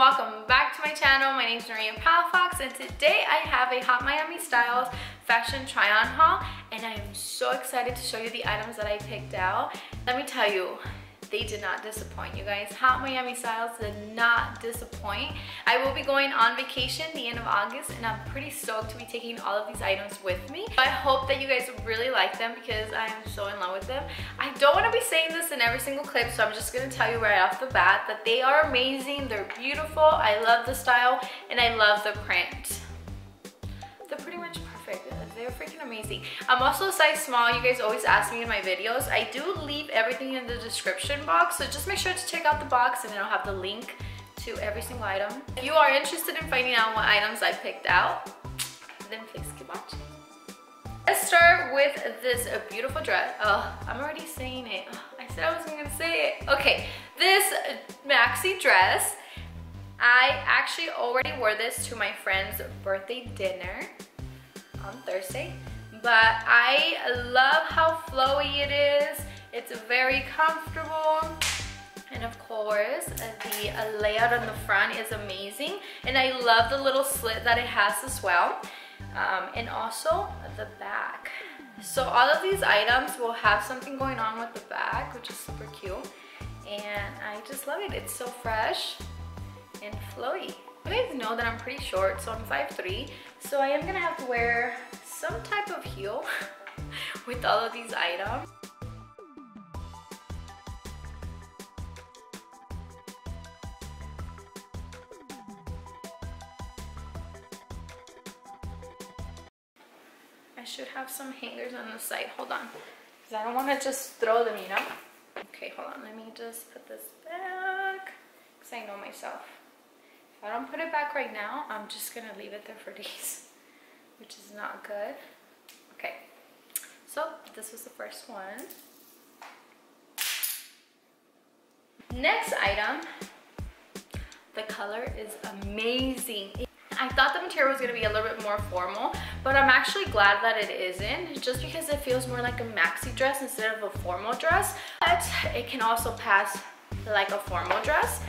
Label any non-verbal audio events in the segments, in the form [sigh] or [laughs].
welcome back to my channel. My name is Maria Palafox and today I have a Hot Miami Styles fashion try on haul and I am so excited to show you the items that I picked out. Let me tell you, they did not disappoint you guys. Hot Miami Styles did not disappoint. I will be going on vacation the end of August and I'm pretty stoked to be taking all of these items with me. I hope that you guys really like them because I am so in love with them. I don't want to be saying this in every single clip so I'm just going to tell you right off the bat that they are amazing, they're beautiful, I love the style, and I love the print. They're freaking amazing. I'm also a size small. You guys always ask me in my videos. I do leave everything in the description box. So just make sure to check out the box and it'll have the link to every single item. If you are interested in finding out what items I picked out, then please keep watching. Let's start with this beautiful dress. Oh, I'm already saying it. I said I wasn't gonna say it. Okay, this maxi dress. I actually already wore this to my friend's birthday dinner on Thursday. But I love how flowy it is. It's very comfortable. And of course, the layout on the front is amazing. And I love the little slit that it has as well. Um, and also the back. So all of these items will have something going on with the back, which is super cute. And I just love it. It's so fresh and flowy. You guys know that I'm pretty short, so I'm 5'3", so I am gonna have to wear some type of heel [laughs] with all of these items. I should have some hangers on the side. Hold on. Because I don't want to just throw them, you know? Okay, hold on. Let me just put this back. Because I know myself. If I don't put it back right now, I'm just to leave it there for [laughs] days. Which is not good. Okay. So, this was the first one. Next item. The color is amazing. I thought the material was gonna be a little bit more formal, but I'm actually glad that it isn't, just because it feels more like a maxi dress instead of a formal dress. But it can also pass like a formal dress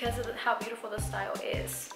because of how beautiful the style is.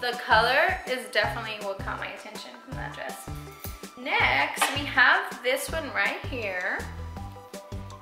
the color is definitely what caught my attention from that dress. Next, we have this one right here.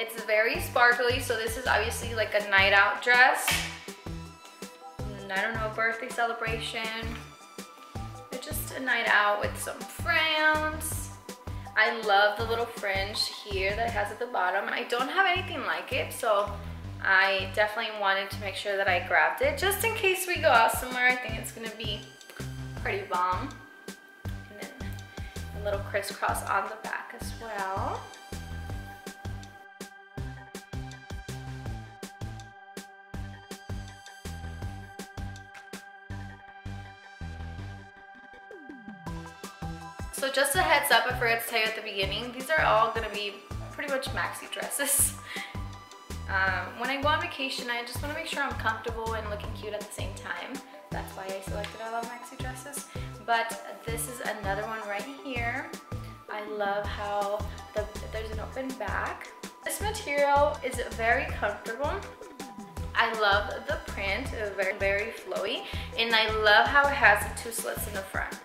It's very sparkly, so this is obviously like a night out dress. Mm, I don't know, birthday celebration. It's just a night out with some friends. I love the little fringe here that it has at the bottom. I don't have anything like it, so I definitely wanted to make sure that I grabbed it just in case we go out somewhere. I think it's gonna be pretty bomb. And then a little crisscross on the back as well. So just a heads up, I forgot to tell you at the beginning, these are all gonna be pretty much maxi dresses. [laughs] Um, when I go on vacation, I just want to make sure I'm comfortable and looking cute at the same time. That's why I selected a lot of maxi dresses. But this is another one right here. I love how the, there's an open back. This material is very comfortable. I love the print, very, very flowy. And I love how it has the two slits in the front.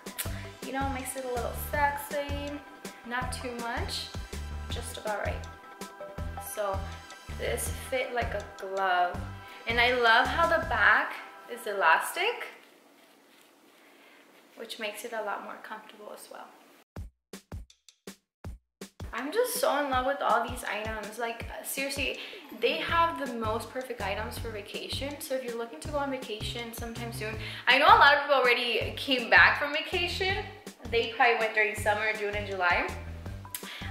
You know, makes it a little sexy, not too much, just about right. So this fit like a glove. And I love how the back is elastic, which makes it a lot more comfortable as well. I'm just so in love with all these items. Like, seriously, they have the most perfect items for vacation. So if you're looking to go on vacation sometime soon, I know a lot of people already came back from vacation. They probably went during summer, June and July.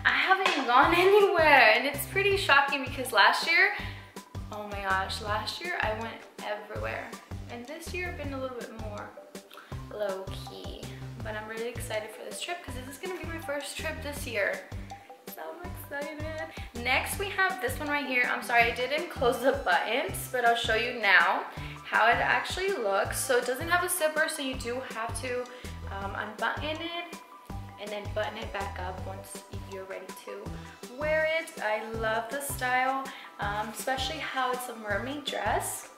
I haven't gone [laughs] anywhere and it's pretty shocking because last year, oh my gosh, last year I went everywhere. And this year I've been a little bit more low key. But I'm really excited for this trip because this is gonna be my first trip this year. So I'm excited. Next, we have this one right here. I'm sorry, I didn't close the buttons, but I'll show you now how it actually looks. So it doesn't have a zipper, so you do have to um, unbutton it and then button it back up once you're ready to wear it. I love the style, um, especially how it's a mermaid dress.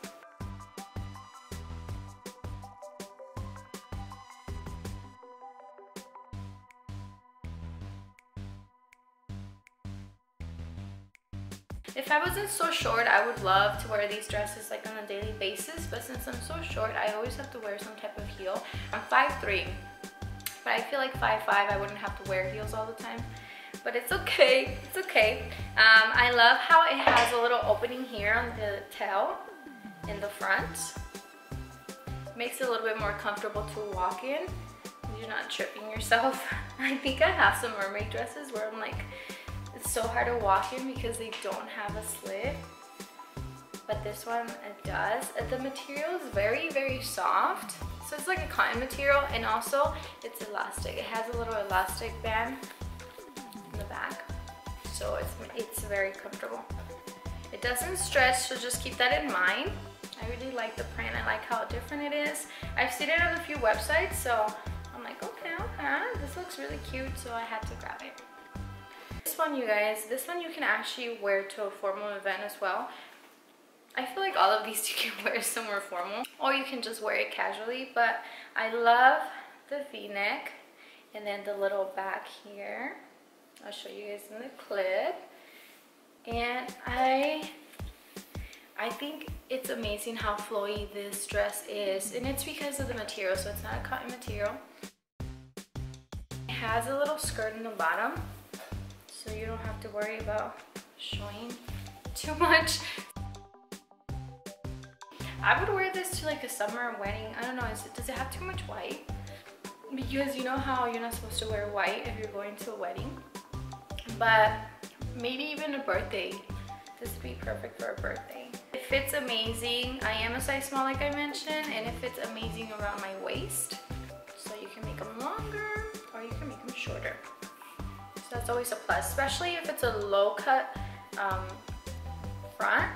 If I wasn't so short, I would love to wear these dresses like on a daily basis, but since I'm so short, I always have to wear some type of heel. I'm 5'3", but I feel like 5'5", I wouldn't have to wear heels all the time. But it's okay, it's okay. Um, I love how it has a little opening here on the tail in the front. Makes it a little bit more comfortable to walk in. You're not tripping yourself. [laughs] I think I have some mermaid dresses where I'm like, it's so hard to walk in because they don't have a slit. But this one, it does. The material is very, very soft. So it's like a cotton material and also it's elastic. It has a little elastic band in the back. So it's, it's very comfortable. It doesn't stretch, so just keep that in mind. I really like the print. I like how different it is. I've seen it on a few websites, so I'm like, okay, okay, this looks really cute, so I had to grab it. This one, you guys, this one you can actually wear to a formal event as well. I feel like all of these [laughs] you can wear somewhere formal or you can just wear it casually but I love the v-neck and then the little back here. I'll show you guys in the clip. And I I think it's amazing how flowy this dress is and it's because of the material so it's not a cotton material. It has a little skirt in the bottom so you don't have to worry about showing too much I would wear this to like a summer wedding. I don't know, it, does it have too much white? Because you know how you're not supposed to wear white if you're going to a wedding. But maybe even a birthday. This would be perfect for a birthday. It fits amazing. I am a size small like I mentioned and it fits amazing around my waist. So you can make them longer or you can make them shorter. That's always a plus, especially if it's a low cut um, front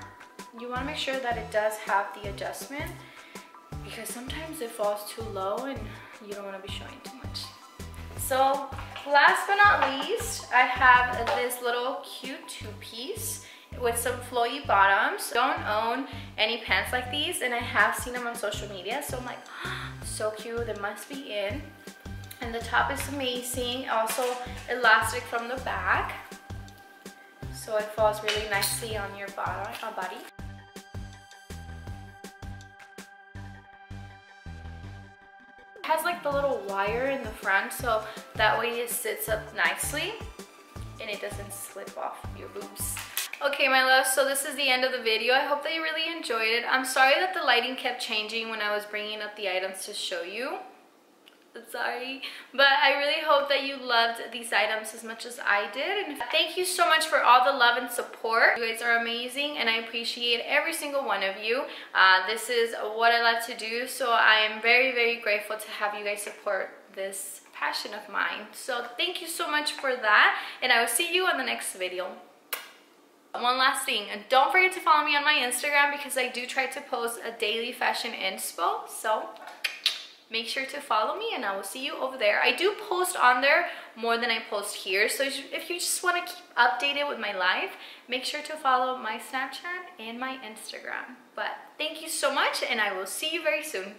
you want to make sure that it does have the adjustment because sometimes it falls too low and you don't want to be showing too much. So last but not least, I have this little cute two-piece with some flowy bottoms. Don't own any pants like these and I have seen them on social media so I'm like, oh, [gasps] so cute, they must be in. And the top is amazing, also elastic from the back. So it falls really nicely on your uh, body. has like the little wire in the front so that way it sits up nicely and it doesn't slip off your boobs. Okay, my love, so this is the end of the video. I hope that you really enjoyed it. I'm sorry that the lighting kept changing when I was bringing up the items to show you sorry but i really hope that you loved these items as much as i did. And thank you so much for all the love and support. You guys are amazing and i appreciate every single one of you. Uh, this is what i love to do so i am very very grateful to have you guys support this passion of mine. So thank you so much for that and i will see you on the next video. One last thing, don't forget to follow me on my Instagram because I do try to post a daily fashion inspo. So make sure to follow me and I will see you over there. I do post on there more than I post here. So if you just want to keep updated with my life, make sure to follow my Snapchat and my Instagram. But thank you so much and I will see you very soon.